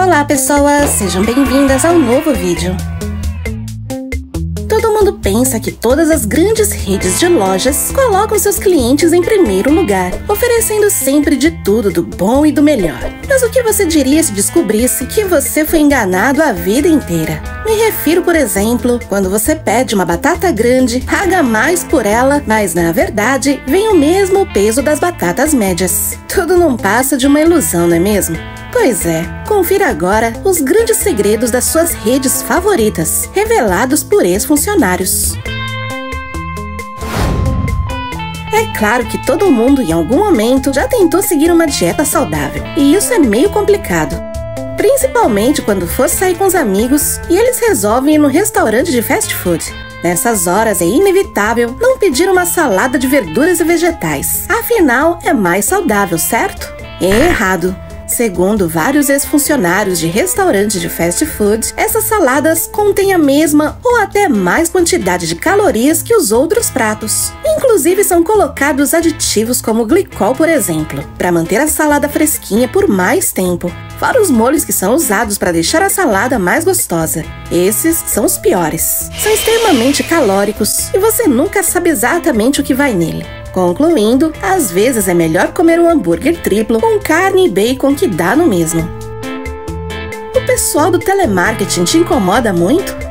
Olá pessoas, sejam bem-vindas ao novo vídeo. Todo mundo pensa que todas as grandes redes de lojas colocam seus clientes em primeiro lugar, oferecendo sempre de tudo do bom e do melhor. Mas o que você diria se descobrisse que você foi enganado a vida inteira? Me refiro, por exemplo, quando você pede uma batata grande, paga mais por ela, mas na verdade vem o mesmo peso das batatas médias. Tudo não passa de uma ilusão, não é mesmo? Pois é, confira agora os grandes segredos das suas redes favoritas, revelados por ex-funcionários. É claro que todo mundo em algum momento já tentou seguir uma dieta saudável, e isso é meio complicado. Principalmente quando for sair com os amigos e eles resolvem ir no restaurante de fast food. Nessas horas é inevitável não pedir uma salada de verduras e vegetais. Afinal, é mais saudável, certo? É errado. Segundo vários ex-funcionários de restaurantes de fast food, essas saladas contêm a mesma ou até mais quantidade de calorias que os outros pratos. Inclusive são colocados aditivos como glicol, por exemplo, para manter a salada fresquinha por mais tempo. Fora os molhos que são usados para deixar a salada mais gostosa. Esses são os piores. São extremamente calóricos e você nunca sabe exatamente o que vai nele. Concluindo, às vezes é melhor comer um hambúrguer triplo com carne e bacon que dá no mesmo. O pessoal do telemarketing te incomoda muito?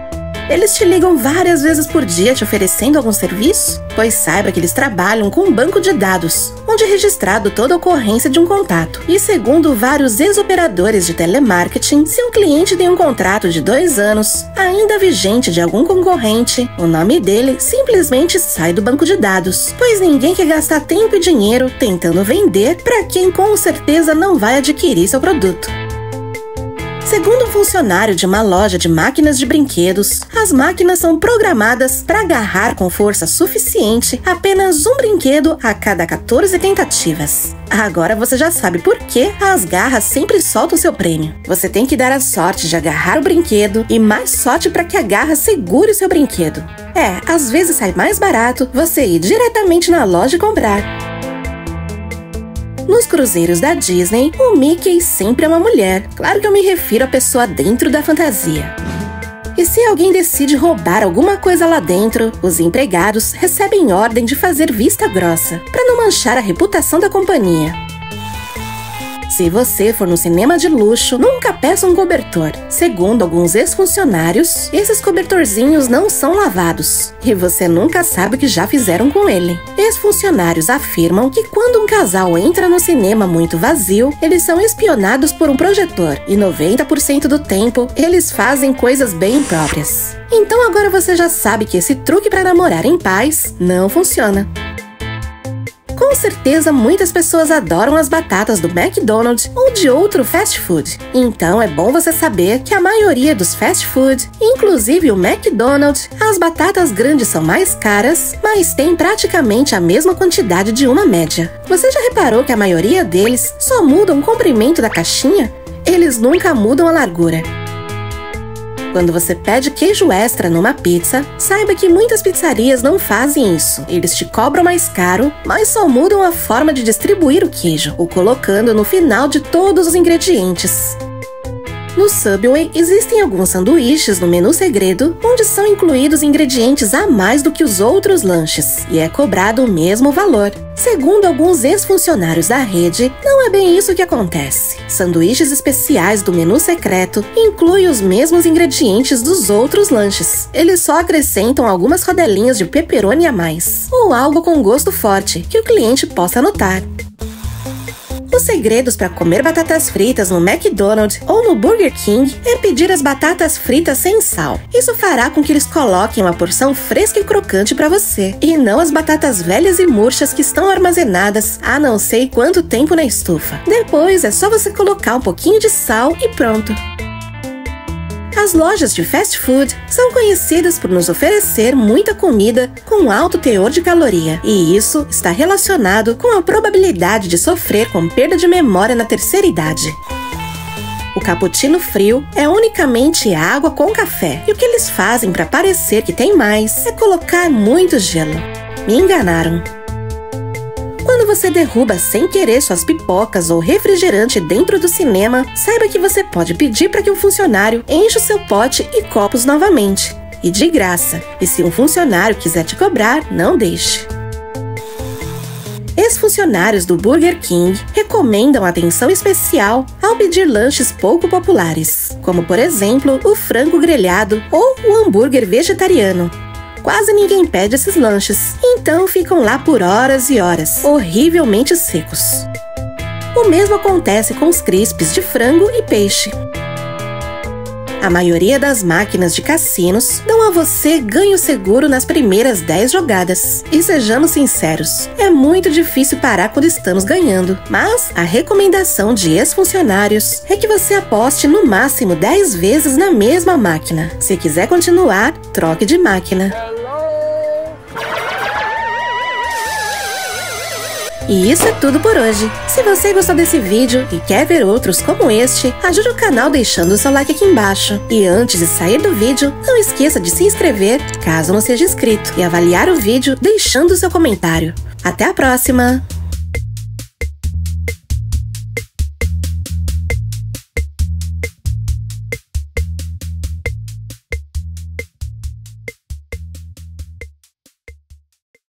Eles te ligam várias vezes por dia te oferecendo algum serviço? Pois saiba que eles trabalham com um banco de dados, onde é registrado toda a ocorrência de um contato. E segundo vários ex-operadores de telemarketing, se um cliente tem um contrato de dois anos, ainda vigente de algum concorrente, o nome dele simplesmente sai do banco de dados, pois ninguém quer gastar tempo e dinheiro tentando vender para quem com certeza não vai adquirir seu produto. Segundo um funcionário de uma loja de máquinas de brinquedos, as máquinas são programadas para agarrar com força suficiente apenas um brinquedo a cada 14 tentativas. Agora você já sabe por que as garras sempre soltam seu prêmio. Você tem que dar a sorte de agarrar o brinquedo e mais sorte para que a garra segure o seu brinquedo. É, às vezes sai mais barato você ir diretamente na loja e comprar. Nos cruzeiros da Disney, o Mickey sempre é uma mulher. Claro que eu me refiro à pessoa dentro da fantasia. E se alguém decide roubar alguma coisa lá dentro, os empregados recebem ordem de fazer vista grossa, para não manchar a reputação da companhia. Se você for no cinema de luxo, nunca peça um cobertor. Segundo alguns ex-funcionários, esses cobertorzinhos não são lavados. E você nunca sabe o que já fizeram com ele. Ex-funcionários afirmam que quando um casal entra no cinema muito vazio, eles são espionados por um projetor e 90% do tempo eles fazem coisas bem próprias. Então agora você já sabe que esse truque para namorar em paz não funciona. Com certeza muitas pessoas adoram as batatas do McDonald's ou de outro fast food. Então é bom você saber que a maioria dos fast food, inclusive o McDonald's, as batatas grandes são mais caras, mas têm praticamente a mesma quantidade de uma média. Você já reparou que a maioria deles só mudam o comprimento da caixinha? Eles nunca mudam a largura. Quando você pede queijo extra numa pizza, saiba que muitas pizzarias não fazem isso. Eles te cobram mais caro, mas só mudam a forma de distribuir o queijo, o colocando no final de todos os ingredientes. No Subway existem alguns sanduíches no menu segredo onde são incluídos ingredientes a mais do que os outros lanches e é cobrado o mesmo valor. Segundo alguns ex-funcionários da rede, não é bem isso que acontece. Sanduíches especiais do menu secreto incluem os mesmos ingredientes dos outros lanches. Eles só acrescentam algumas rodelinhas de pepperoni a mais, ou algo com gosto forte que o cliente possa notar. Os segredos para comer batatas fritas no McDonald's ou no Burger King é pedir as batatas fritas sem sal. Isso fará com que eles coloquem uma porção fresca e crocante para você, e não as batatas velhas e murchas que estão armazenadas há não sei quanto tempo na estufa. Depois é só você colocar um pouquinho de sal e pronto. As lojas de fast food são conhecidas por nos oferecer muita comida com alto teor de caloria, e isso está relacionado com a probabilidade de sofrer com perda de memória na terceira idade. O cappuccino frio é unicamente água com café, e o que eles fazem para parecer que tem mais é colocar muito gelo. Me enganaram. Quando você derruba sem querer suas pipocas ou refrigerante dentro do cinema, saiba que você pode pedir para que o funcionário encha o seu pote e copos novamente. E de graça. E se um funcionário quiser te cobrar, não deixe. Ex-funcionários do Burger King recomendam atenção especial ao pedir lanches pouco populares, como por exemplo o frango grelhado ou o hambúrguer vegetariano. Quase ninguém pede esses lanches, então ficam lá por horas e horas, horrivelmente secos. O mesmo acontece com os crispes de frango e peixe. A maioria das máquinas de cassinos dão a você ganho seguro nas primeiras 10 jogadas. E sejamos sinceros, é muito difícil parar quando estamos ganhando. Mas a recomendação de ex-funcionários é que você aposte no máximo 10 vezes na mesma máquina. Se quiser continuar, troque de máquina. E isso é tudo por hoje. Se você gostou desse vídeo e quer ver outros como este, ajude o canal deixando o seu like aqui embaixo. E antes de sair do vídeo, não esqueça de se inscrever, caso não seja inscrito, e avaliar o vídeo deixando o seu comentário. Até a próxima!